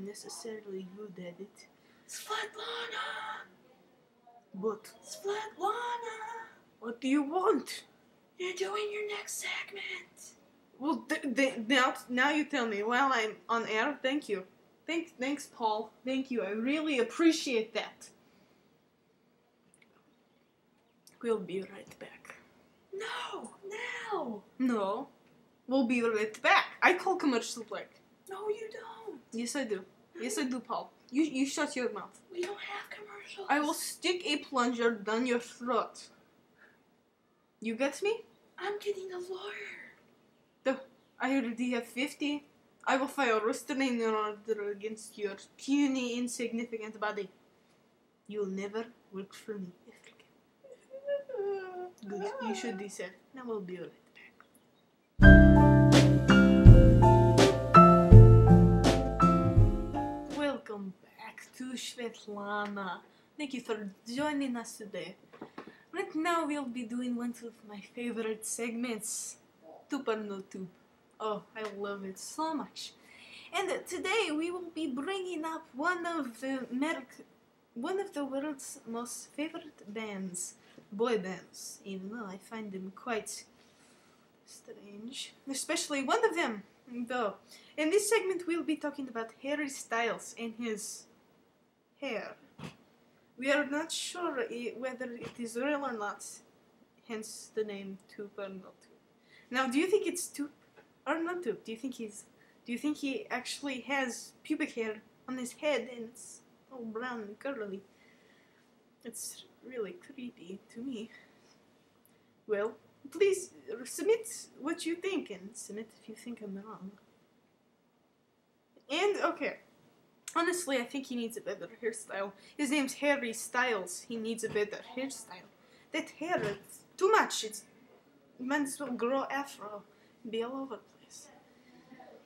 necessarily good at it. Svetlana! But Svetlana! what do you want? You're doing your next segment. Well, now, now you tell me while I'm on air. Thank you. Thanks, thanks, Paul. Thank you. I really appreciate that. We'll be right back. No, now! No, we'll be right back. I call commercial break. No, you don't. Yes, I do. Yes, I do, Paul. You you shut your mouth. We don't have commercials. I will stick a plunger down your throat. You get me? I'm getting a lawyer. I already have 50. I will file a restraining order against your puny, insignificant body. You'll never work for me. Good. You should be said. Now we'll be right Welcome back to Svetlana. Thank you for joining us today. Right now we'll be doing one of my favorite segments, Tube or No Tube. Oh, I love it so much. And today we will be bringing up one of the Americ- one of the world's most favorite bands, boy bands. Even though I find them quite strange, especially one of them. Though, in this segment we'll be talking about Harry Styles and his hair. We are not sure whether it is real or not, hence the name Tube or not Tube. Now, do you think it's Tube or not Tube? Do you think he's? Do you think he actually has pubic hair on his head and it's all brown and curly? It's really creepy to me. Well, please submit what you think and submit if you think I'm wrong. And okay, honestly, I think he needs a better hairstyle. His name's Harry Styles. He needs a better hairstyle. That hair is too much. It's might as well grow afro, be all over the place.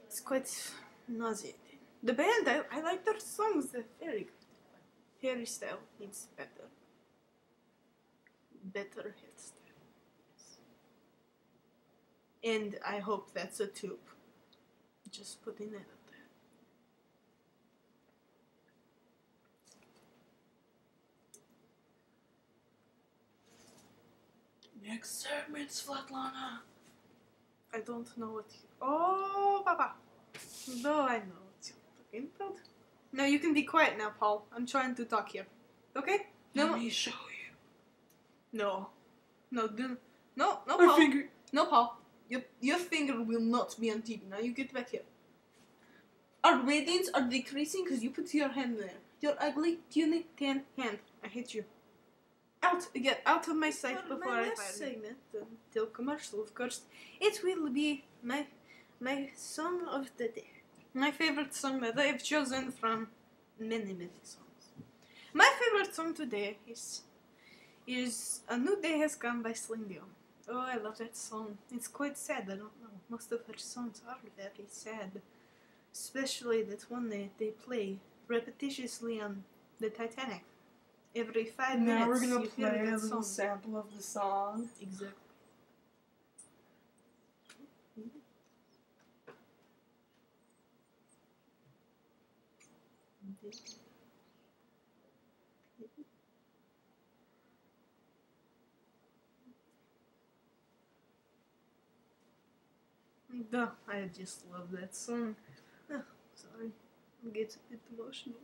It's quite nauseating. The band, I, I like their songs. They're very good. Harry style needs better, better hairstyle. And I hope that's a tube. Just putting that up there. Next segment, Svetlana. I don't know what you. Oh, Papa! No, I know what you're talking about. No, you can be quiet now, Paul. I'm trying to talk here. Okay? No, Let me show you. no, no, do, no, no, Paul. finger. No, Paul. Your your finger will not be on TV. Now you get back here. Our ratings are decreasing because you put your hand there. Your ugly, puny, tan hand. I hate you. Out, get out of my sight For before my I last segment until commercial, of course. It will be my my song of the day. My favorite song that I have chosen from many many songs. My favorite song today is is A New Day Has Come by Celine Dion. Oh, I love that song. It's quite sad. I don't know. Most of her songs are very sad, especially that one that they play repetitiously on the Titanic. Every five Now minutes, we're gonna play a little song. sample of the song. Exactly. Duh, I just love that song. Sorry, I get a bit emotional.